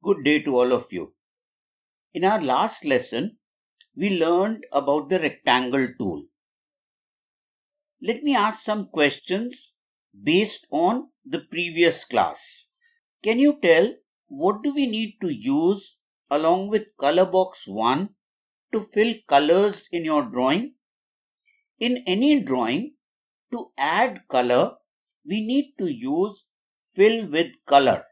Good day to all of you. In our last lesson, we learned about the rectangle tool. Let me ask some questions based on the previous class. Can you tell what do we need to use along with color box 1 to fill colors in your drawing? In any drawing, to add color, we need to use fill with color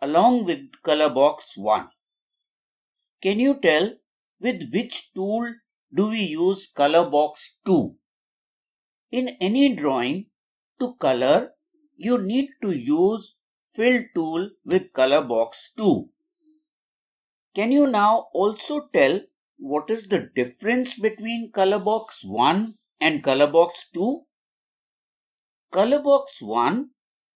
along with color box 1. Can you tell with which tool do we use color box 2? In any drawing, to color, you need to use fill tool with color box 2. Can you now also tell what is the difference between color box 1 and color box 2? Color box 1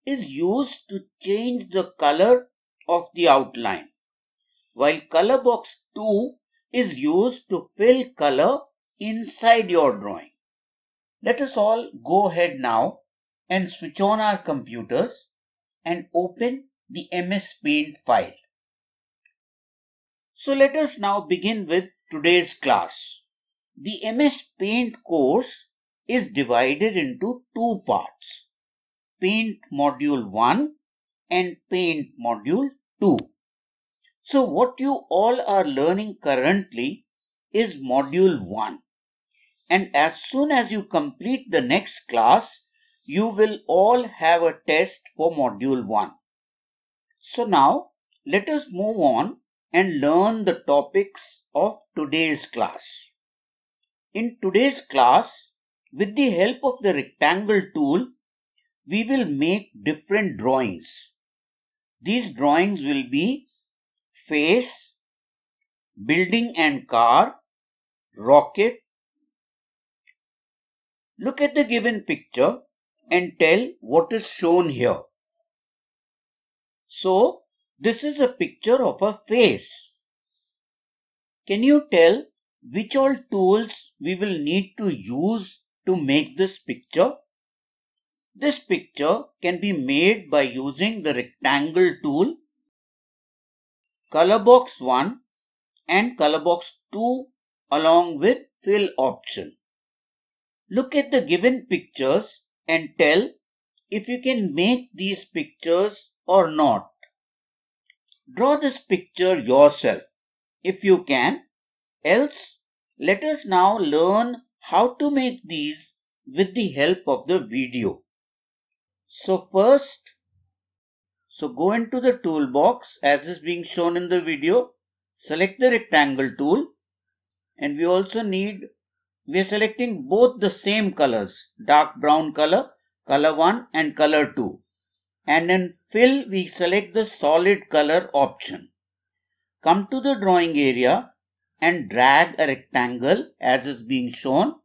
is used to change the color of the outline, while color box 2 is used to fill color inside your drawing. Let us all go ahead now and switch on our computers and open the MS Paint file. So let us now begin with today's class. The MS Paint course is divided into two parts. Paint Module 1 and Paint Module 2. So what you all are learning currently is Module 1. And as soon as you complete the next class, you will all have a test for Module 1. So now let us move on and learn the topics of today's class. In today's class, with the help of the rectangle tool, we will make different drawings. These drawings will be face, building and car, rocket. Look at the given picture and tell what is shown here. So, this is a picture of a face. Can you tell which all tools we will need to use to make this picture? This picture can be made by using the rectangle tool, color box 1 and color box 2 along with fill option. Look at the given pictures and tell if you can make these pictures or not. Draw this picture yourself if you can. Else, let us now learn how to make these with the help of the video. So first, so go into the toolbox as is being shown in the video. Select the rectangle tool and we also need, we are selecting both the same colors, dark brown color, color 1 and color 2. And in fill, we select the solid color option. Come to the drawing area and drag a rectangle as is being shown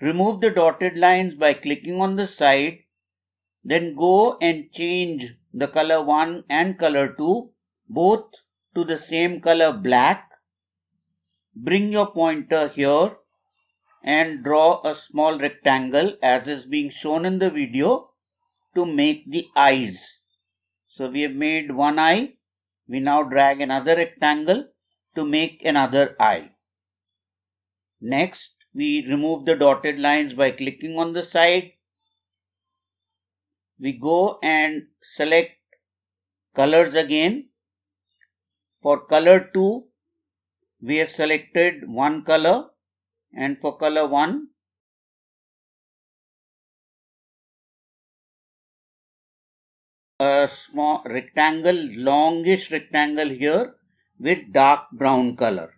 Remove the dotted lines by clicking on the side. Then go and change the color 1 and color 2 both to the same color black. Bring your pointer here and draw a small rectangle as is being shown in the video to make the eyes. So we have made one eye. We now drag another rectangle to make another eye. Next, we remove the dotted lines by clicking on the side. We go and select colors again. For color 2, we have selected one color and for color 1, a small rectangle, longish rectangle here with dark brown color.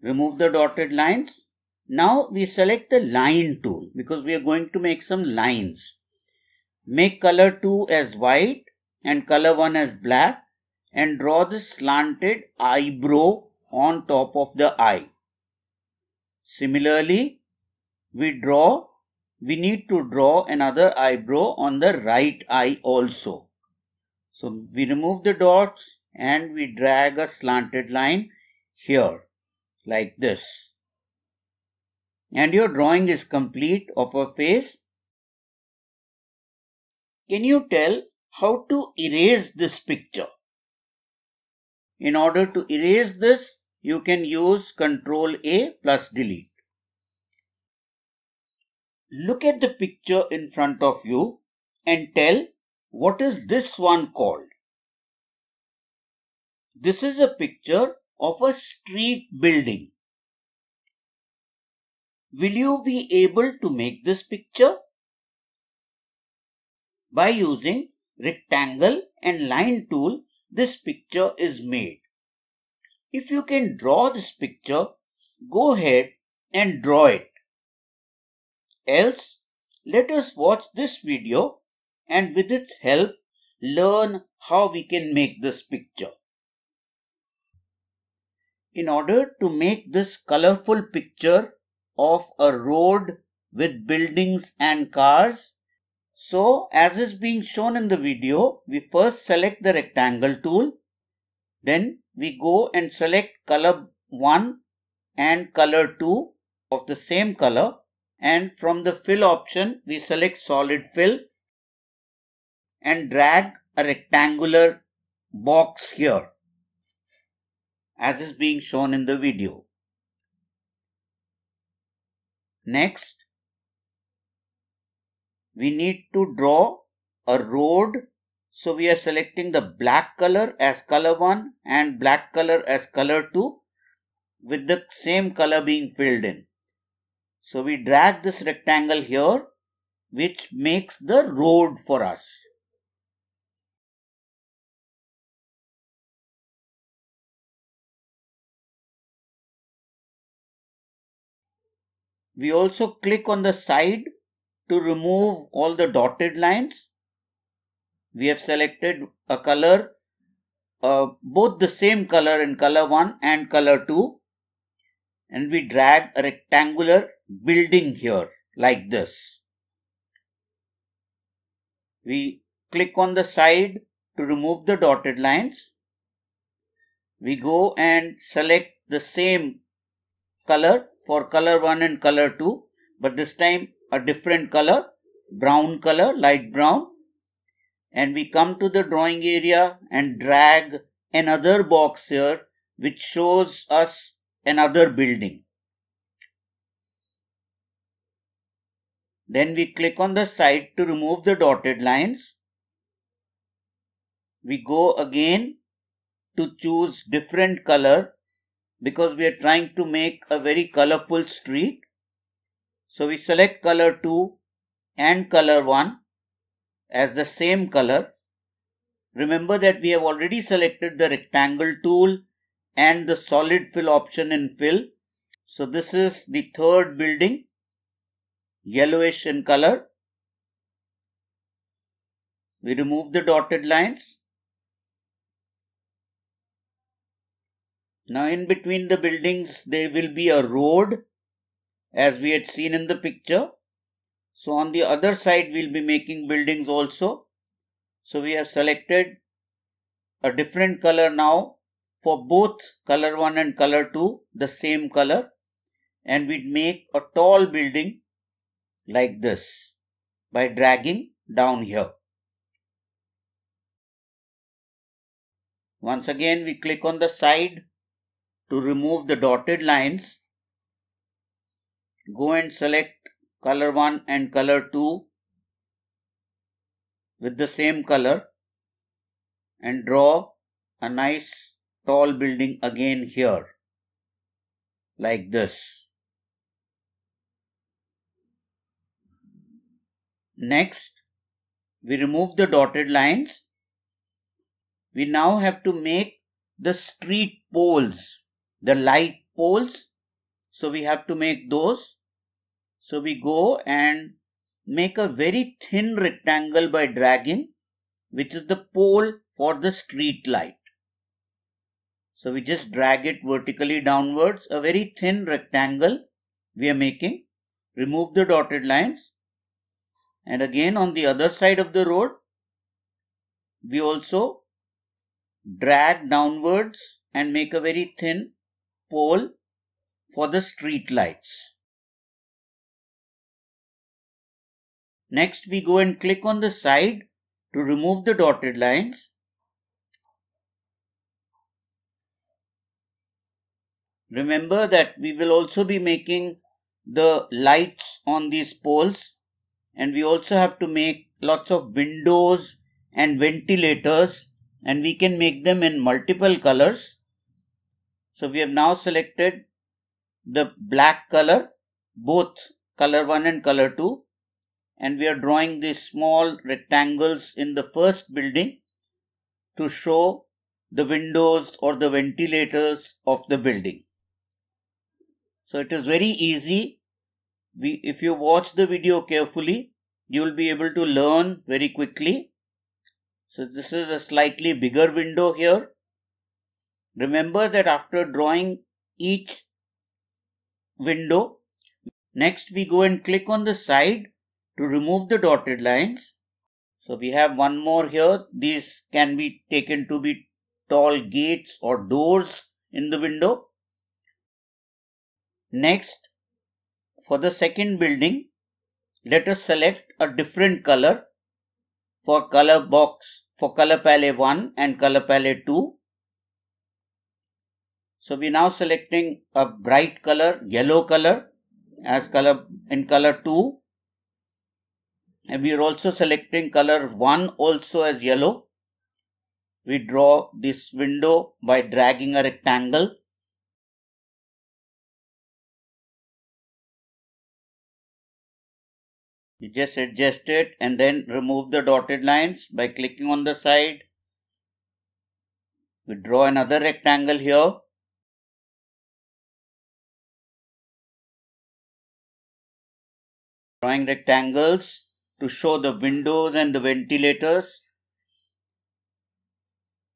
Remove the dotted lines. Now we select the line tool because we are going to make some lines. Make color 2 as white and color 1 as black and draw the slanted eyebrow on top of the eye. Similarly, we draw, we need to draw another eyebrow on the right eye also. So we remove the dots and we drag a slanted line here like this. And your drawing is complete of a face. Can you tell how to erase this picture. In order to erase this, you can use Ctrl A plus delete. Look at the picture in front of you and tell what is this one called. This is a picture of a street building. Will you be able to make this picture? By using rectangle and line tool, this picture is made. If you can draw this picture, go ahead and draw it. Else, let us watch this video and with its help, learn how we can make this picture. In order to make this colorful picture of a road with buildings and cars, so as is being shown in the video, we first select the rectangle tool. Then we go and select color 1 and color 2 of the same color. And from the fill option, we select solid fill and drag a rectangular box here as is being shown in the video. Next, we need to draw a road. So we are selecting the black color as color 1 and black color as color 2 with the same color being filled in. So we drag this rectangle here which makes the road for us. We also click on the side to remove all the dotted lines. We have selected a color, uh, both the same color in color 1 and color 2 and we drag a rectangular building here like this. We click on the side to remove the dotted lines. We go and select the same color for color 1 and color 2 but this time a different color brown color light brown and we come to the drawing area and drag another box here which shows us another building. Then we click on the side to remove the dotted lines. We go again to choose different color because we are trying to make a very colorful street. So we select color 2 and color 1 as the same color. Remember that we have already selected the rectangle tool and the solid fill option in fill. So this is the third building, yellowish in color. We remove the dotted lines Now in between the buildings there will be a road as we had seen in the picture. So on the other side we'll be making buildings also. So we have selected a different color now for both color 1 and color 2 the same color and we'd make a tall building like this by dragging down here. Once again we click on the side to remove the dotted lines, go and select color 1 and color 2 with the same color and draw a nice tall building again here like this. Next, we remove the dotted lines. We now have to make the street poles the light poles. So we have to make those. So we go and make a very thin rectangle by dragging, which is the pole for the street light. So we just drag it vertically downwards, a very thin rectangle we are making. Remove the dotted lines. And again on the other side of the road, we also drag downwards and make a very thin pole for the street lights. Next we go and click on the side to remove the dotted lines. Remember that we will also be making the lights on these poles and we also have to make lots of windows and ventilators and we can make them in multiple colors. So we have now selected the black color, both color 1 and color 2 and we are drawing these small rectangles in the first building to show the windows or the ventilators of the building. So it is very easy. We, if you watch the video carefully, you will be able to learn very quickly. So this is a slightly bigger window here. Remember that after drawing each window, next we go and click on the side to remove the dotted lines. So we have one more here. These can be taken to be tall gates or doors in the window. Next, for the second building, let us select a different color for color box for color palette 1 and color palette 2. So we now selecting a bright color, yellow color as color in color 2 and we are also selecting color 1 also as yellow. We draw this window by dragging a rectangle. You just adjust it and then remove the dotted lines by clicking on the side. We draw another rectangle here. Drawing rectangles to show the windows and the ventilators.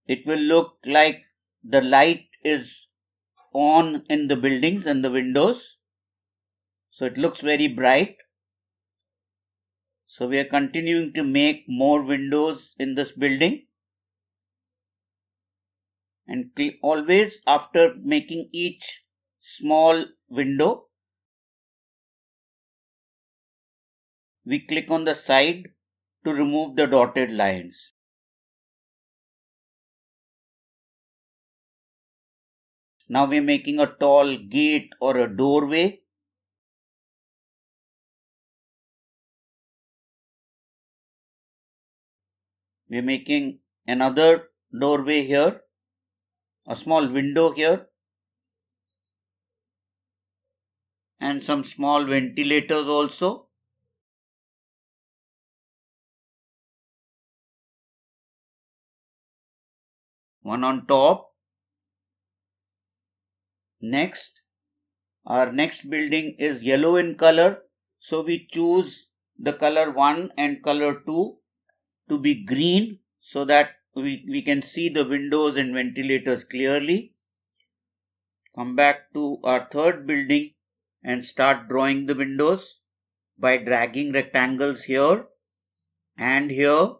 It will look like the light is on in the buildings and the windows. So it looks very bright. So we are continuing to make more windows in this building. And always after making each small window, we click on the side to remove the dotted lines. Now we are making a tall gate or a doorway. We are making another doorway here, a small window here, and some small ventilators also. One on top. Next, our next building is yellow in color. So we choose the color 1 and color 2 to be green so that we, we can see the windows and ventilators clearly. Come back to our third building and start drawing the windows by dragging rectangles here and here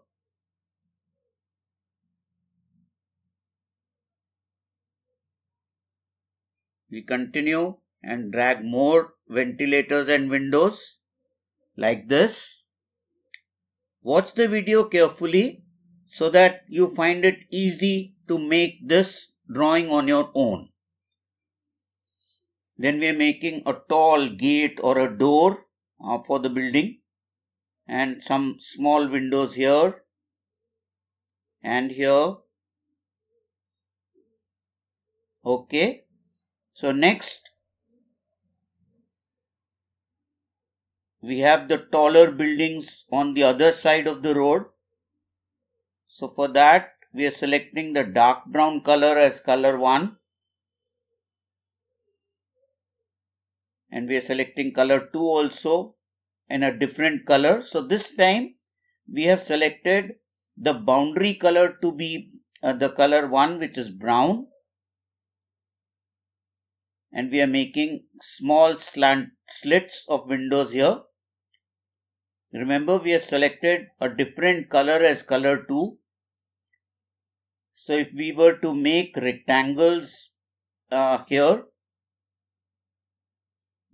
We continue and drag more ventilators and windows like this. Watch the video carefully so that you find it easy to make this drawing on your own. Then we are making a tall gate or a door uh, for the building and some small windows here and here. Okay. So next we have the taller buildings on the other side of the road. So for that we are selecting the dark brown color as color 1 and we are selecting color 2 also in a different color. So this time we have selected the boundary color to be uh, the color 1 which is brown and we are making small slant slits of windows here. Remember we have selected a different color as color 2. So if we were to make rectangles uh, here,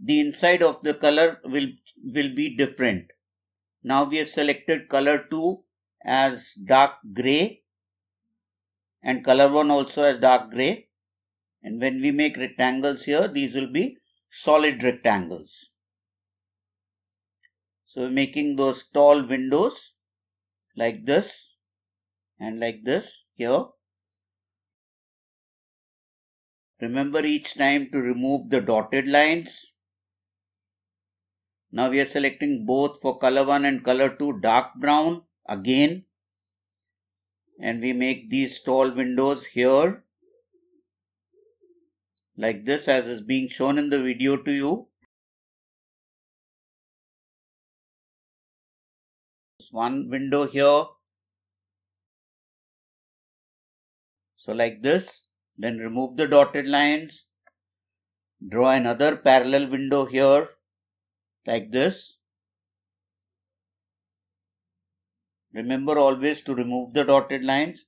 the inside of the color will, will be different. Now we have selected color 2 as dark gray and color 1 also as dark gray and when we make rectangles here these will be solid rectangles. So we're making those tall windows like this and like this here. Remember each time to remove the dotted lines. Now we are selecting both for color 1 and color 2 dark brown again and we make these tall windows here like this as is being shown in the video to you. One window here. So like this, then remove the dotted lines. Draw another parallel window here like this. Remember always to remove the dotted lines.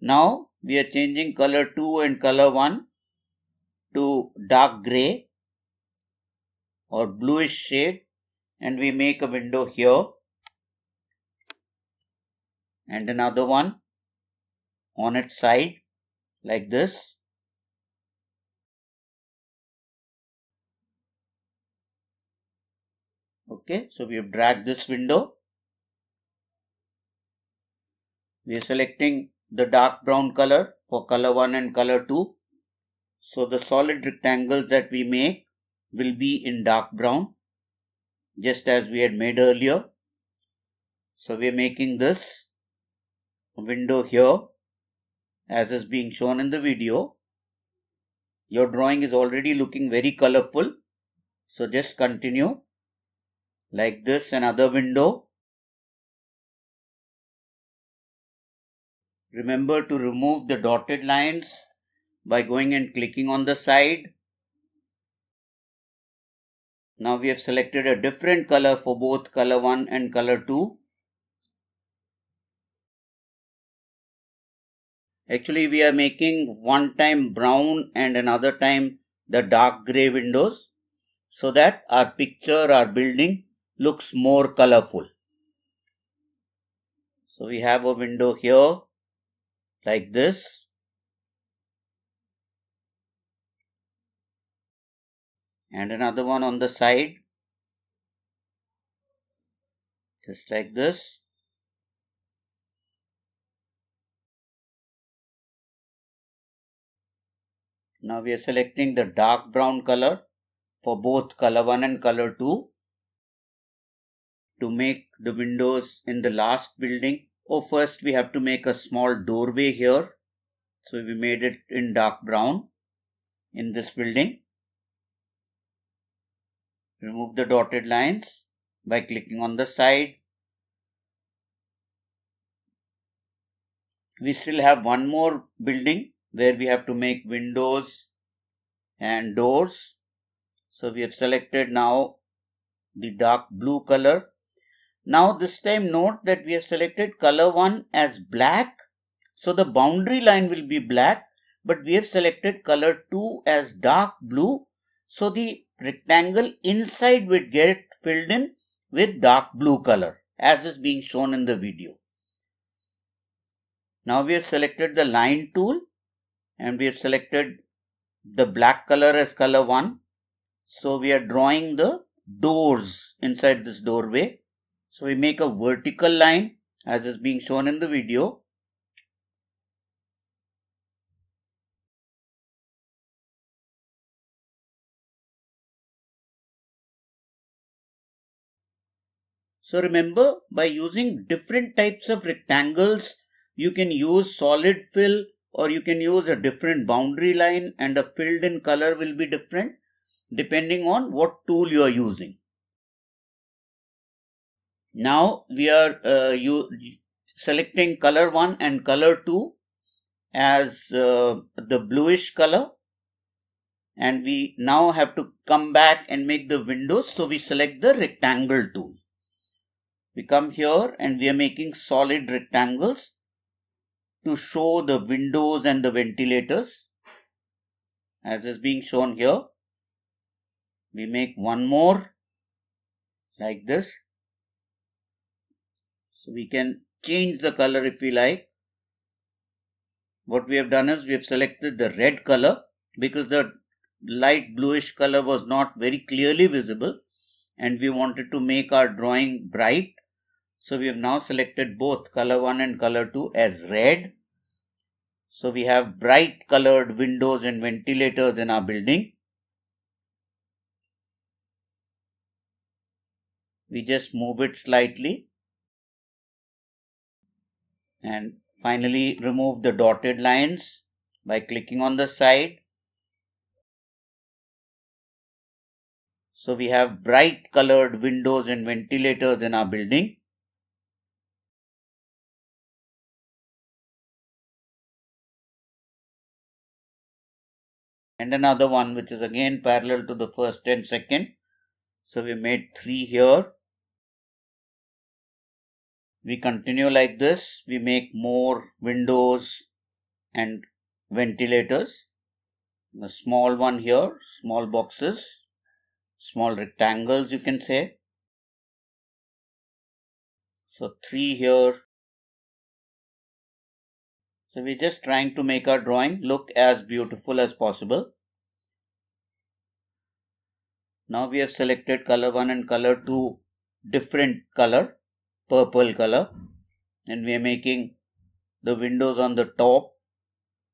Now we are changing color 2 and color 1 to dark gray or bluish shade and we make a window here and another one on its side like this. Okay, so we have dragged this window. We are selecting the dark brown color for color 1 and color 2 so the solid rectangles that we make will be in dark brown just as we had made earlier. So we are making this window here as is being shown in the video. Your drawing is already looking very colorful. So just continue like this another window. Remember to remove the dotted lines by going and clicking on the side. Now we have selected a different color for both color 1 and color 2. Actually we are making one time brown and another time the dark gray windows so that our picture, our building looks more colorful. So we have a window here like this and another one on the side. Just like this. Now we are selecting the dark brown color for both color 1 and color 2 to make the windows in the last building. Oh first we have to make a small doorway here. So we made it in dark brown in this building remove the dotted lines by clicking on the side. We still have one more building where we have to make windows and doors. So we have selected now the dark blue color. Now this time note that we have selected color 1 as black. So the boundary line will be black but we have selected color 2 as dark blue. So the rectangle inside will get filled in with dark blue color as is being shown in the video. Now we have selected the line tool and we have selected the black color as color 1. So we are drawing the doors inside this doorway. So we make a vertical line as is being shown in the video So remember by using different types of rectangles, you can use solid fill or you can use a different boundary line and a filled in color will be different depending on what tool you are using. Now we are uh, you selecting color 1 and color 2 as uh, the bluish color. And we now have to come back and make the windows. So we select the rectangle tool we come here and we are making solid rectangles to show the windows and the ventilators as is being shown here. We make one more like this. So we can change the color if we like. What we have done is we have selected the red color because the light bluish color was not very clearly visible and we wanted to make our drawing bright. So we have now selected both color 1 and color 2 as red. So we have bright colored windows and ventilators in our building. We just move it slightly and finally remove the dotted lines by clicking on the side So we have bright colored windows and ventilators in our building. And another one which is again parallel to the first and second. So we made three here. We continue like this. We make more windows and ventilators. A small one here, small boxes small rectangles you can say. So 3 here. So we're just trying to make our drawing look as beautiful as possible. Now we have selected color 1 and color 2 different color, purple color and we are making the windows on the top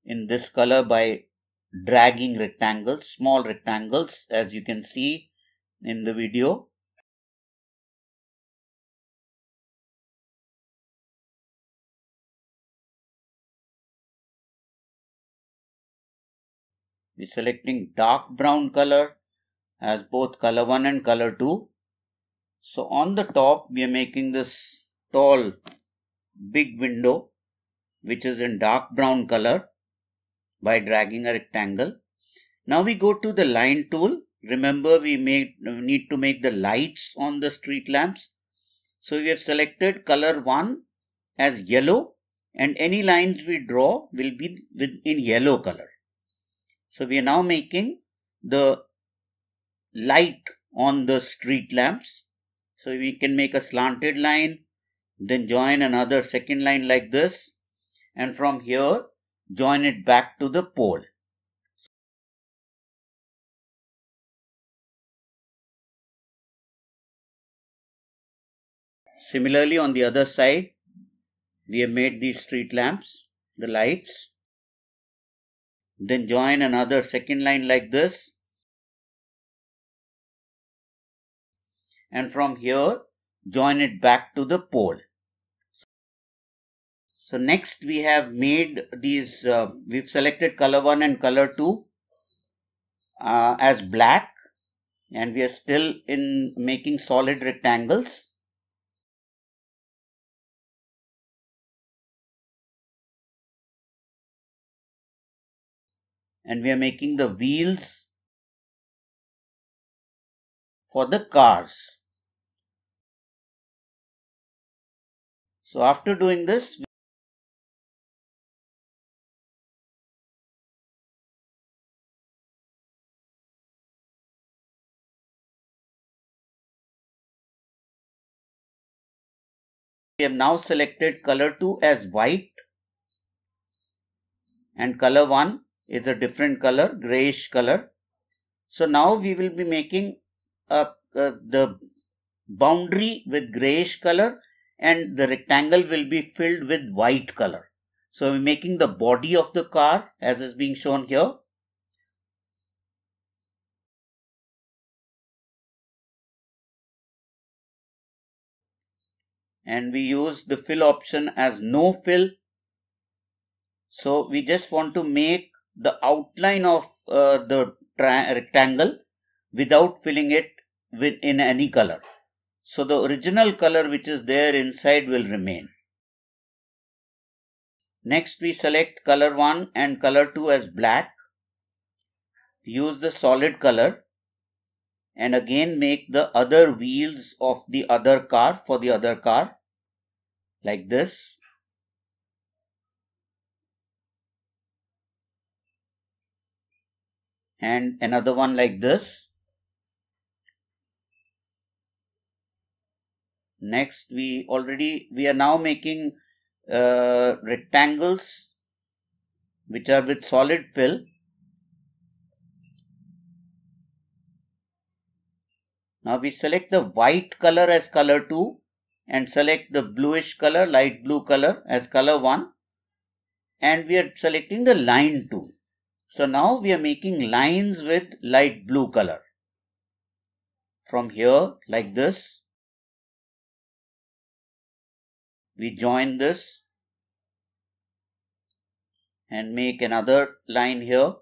in this color by dragging rectangles, small rectangles as you can see in the video. We're selecting dark brown color as both color 1 and color 2. So on the top we are making this tall big window which is in dark brown color by dragging a rectangle. Now we go to the line tool remember we made, need to make the lights on the street lamps. So we have selected color 1 as yellow and any lines we draw will be in yellow color. So we are now making the light on the street lamps. So we can make a slanted line, then join another second line like this and from here join it back to the pole. Similarly, on the other side, we have made these street lamps, the lights. Then join another second line like this. And from here, join it back to the pole. So next we have made these, uh, we've selected color 1 and color 2 uh, as black and we are still in making solid rectangles. And we are making the wheels for the cars. So after doing this, we have now selected color 2 as white and color 1 is a different color, grayish color. So now we will be making a, a, the boundary with grayish color and the rectangle will be filled with white color. So we're making the body of the car as is being shown here. And we use the fill option as no fill. So we just want to make the outline of uh, the rectangle without filling it with in any color. So the original color which is there inside will remain. Next we select color 1 and color 2 as black. Use the solid color and again make the other wheels of the other car for the other car like this. And another one like this. Next, we already, we are now making uh, rectangles which are with solid fill. Now we select the white color as color 2 and select the bluish color, light blue color as color 1 and we are selecting the line tool. So now we are making lines with light blue color. From here like this we join this and make another line here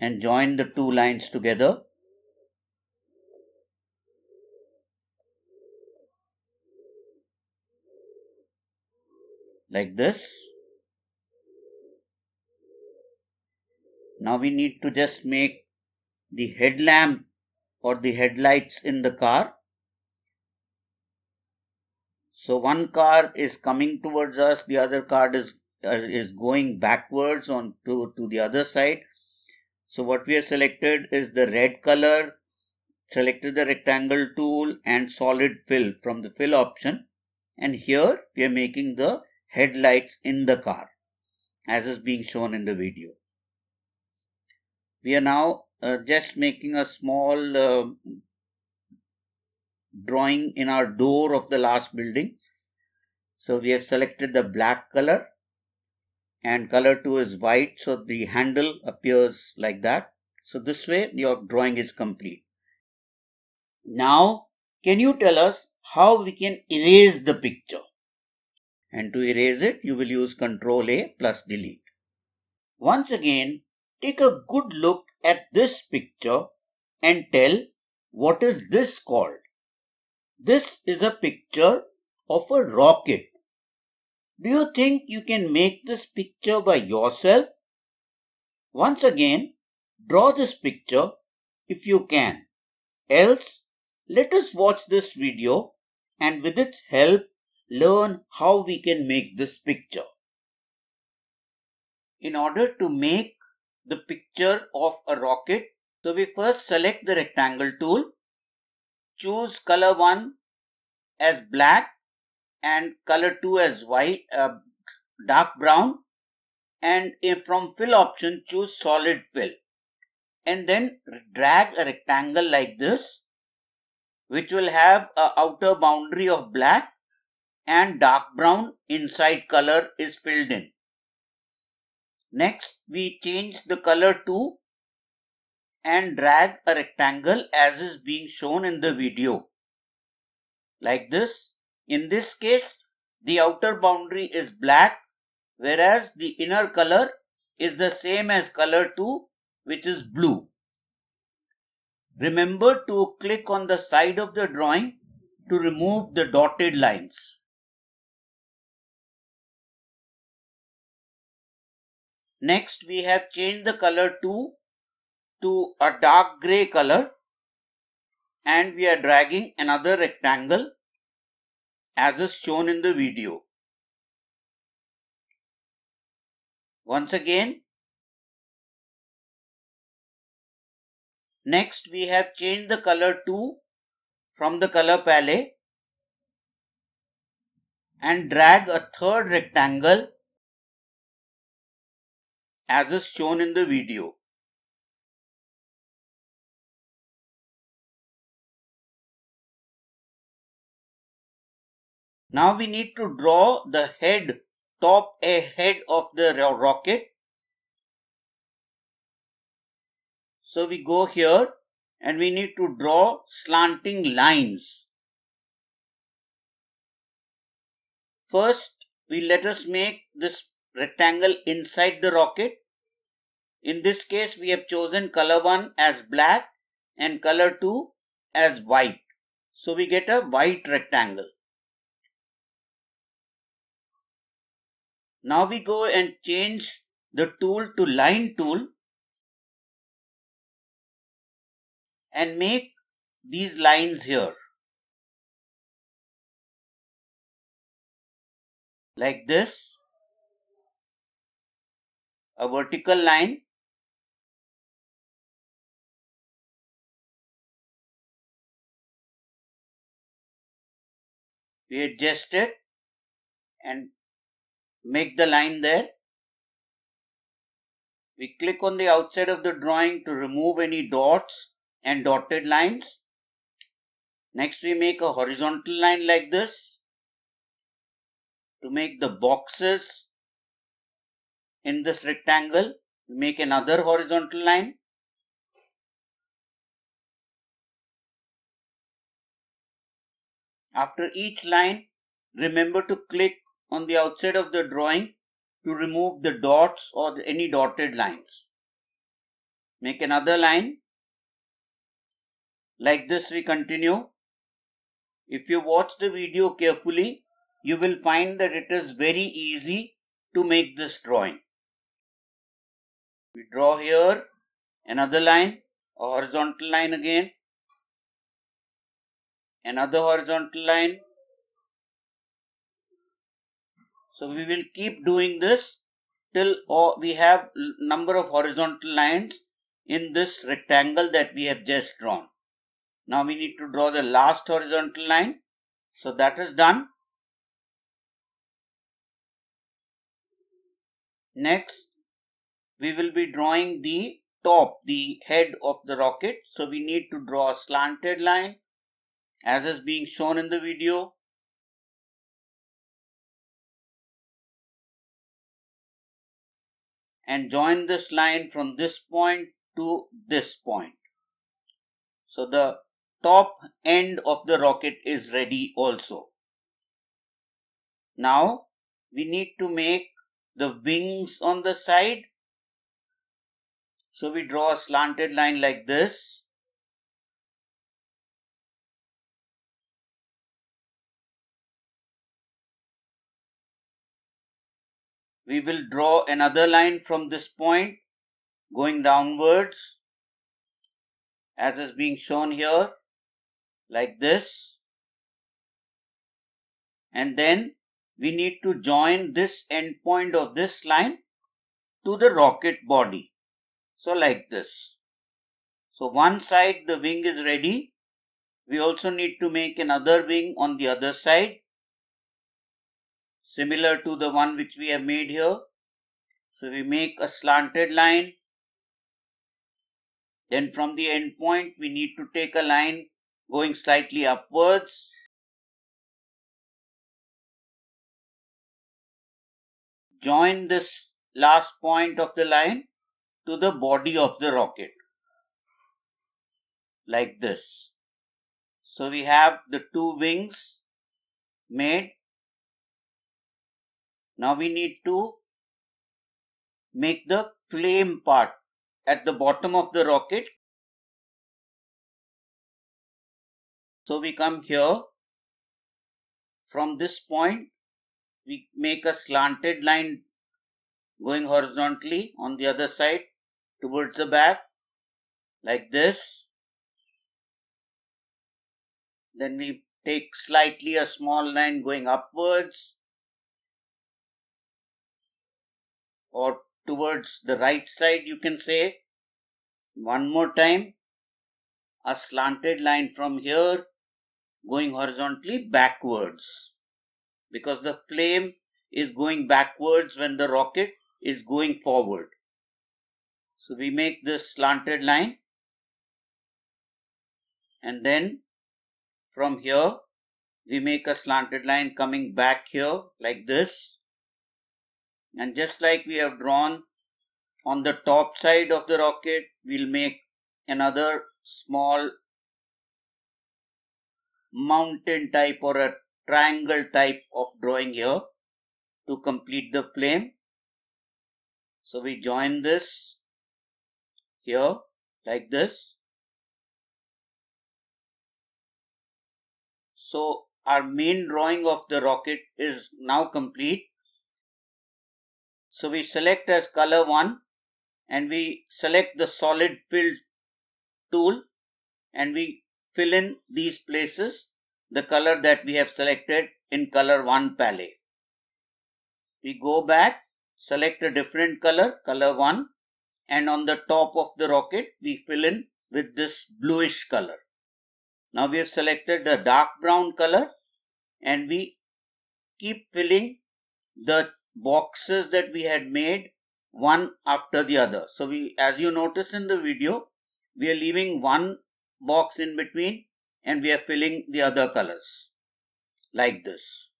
and join the two lines together. like this. Now we need to just make the headlamp or the headlights in the car. So one car is coming towards us, the other car is, uh, is going backwards on to, to the other side. So what we have selected is the red color, selected the rectangle tool and solid fill from the fill option. And here we are making the headlights in the car as is being shown in the video. We are now uh, just making a small uh, drawing in our door of the last building. So we have selected the black color and color 2 is white so the handle appears like that. So this way your drawing is complete. Now can you tell us how we can erase the picture? And to erase it you will use Ctrl A plus delete. Once again take a good look at this picture and tell what is this called. This is a picture of a rocket. Do you think you can make this picture by yourself? Once again, draw this picture if you can. Else, let us watch this video and with its help, learn how we can make this picture. In order to make the picture of a rocket, so we first select the rectangle tool choose color 1 as black and color 2 as white uh, dark brown. And from fill option choose solid fill. And then drag a rectangle like this which will have a outer boundary of black and dark brown inside color is filled in. Next we change the color 2 and drag a rectangle as is being shown in the video. Like this. In this case, the outer boundary is black whereas the inner color is the same as color 2 which is blue. Remember to click on the side of the drawing to remove the dotted lines. Next we have changed the color 2 to a dark gray color. And we are dragging another rectangle as is shown in the video. Once again, next we have changed the color 2 from the color palette. And drag a third rectangle as is shown in the video. Now we need to draw the head, top a head of the rocket. So we go here and we need to draw slanting lines. First, we let us make this rectangle inside the rocket. In this case, we have chosen color 1 as black and color 2 as white. So we get a white rectangle. Now we go and change the tool to line tool and make these lines here. Like this. A vertical line we adjust it and make the line there. We click on the outside of the drawing to remove any dots and dotted lines. Next we make a horizontal line like this to make the boxes in this rectangle. We make another horizontal line. After each line, remember to click on the outside of the drawing to remove the dots or any dotted lines. Make another line. Like this we continue. If you watch the video carefully, you will find that it is very easy to make this drawing. We draw here another line, a horizontal line again, another horizontal line, So we will keep doing this till we have number of horizontal lines in this rectangle that we have just drawn. Now we need to draw the last horizontal line. So that is done. Next, we will be drawing the top, the head of the rocket. So we need to draw a slanted line as is being shown in the video. and join this line from this point to this point. So the top end of the rocket is ready also. Now we need to make the wings on the side. So we draw a slanted line like this. We will draw another line from this point going downwards as is being shown here like this. And then we need to join this end point of this line to the rocket body. So like this. So one side the wing is ready. We also need to make another wing on the other side similar to the one which we have made here. So we make a slanted line. Then from the end point, we need to take a line going slightly upwards. Join this last point of the line to the body of the rocket. Like this. So we have the two wings made now we need to make the flame part at the bottom of the rocket. So we come here. From this point, we make a slanted line going horizontally on the other side towards the back like this. Then we take slightly a small line going upwards or towards the right side you can say. One more time. A slanted line from here going horizontally backwards. Because the flame is going backwards when the rocket is going forward. So we make this slanted line. And then from here we make a slanted line coming back here like this and just like we have drawn on the top side of the rocket we'll make another small mountain type or a triangle type of drawing here to complete the flame. So we join this here like this. So our main drawing of the rocket is now complete so we select as color 1 and we select the solid fill tool and we fill in these places the color that we have selected in color 1 palette. We go back, select a different color, color 1 and on the top of the rocket we fill in with this bluish color. Now we have selected the dark brown color and we keep filling the boxes that we had made one after the other. So we, as you notice in the video, we are leaving one box in between and we are filling the other colors like this.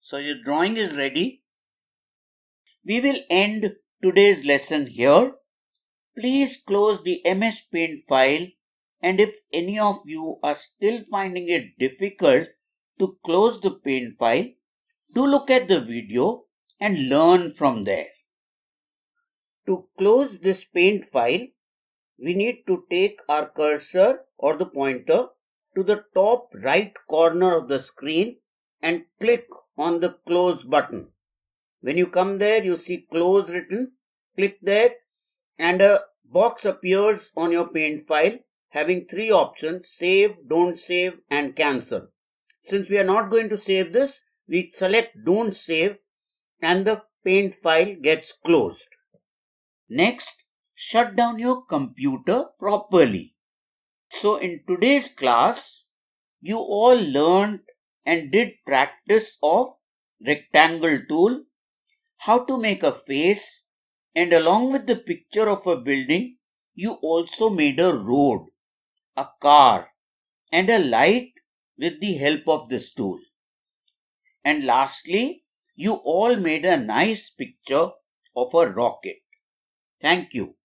So your drawing is ready. We will end today's lesson here. Please close the MS Paint file and if any of you are still finding it difficult to close the paint file, do look at the video and learn from there. To close this paint file, we need to take our cursor or the pointer to the top right corner of the screen and click on the close button. When you come there, you see close written. Click there and a box appears on your paint file having three options save, don't save and cancel. Since we are not going to save this, we select don't save and the paint file gets closed. Next, shut down your computer properly. So in today's class, you all learned and did practice of rectangle tool, how to make a face, and along with the picture of a building, you also made a road, a car, and a light with the help of this tool. And lastly, you all made a nice picture of a rocket. Thank you.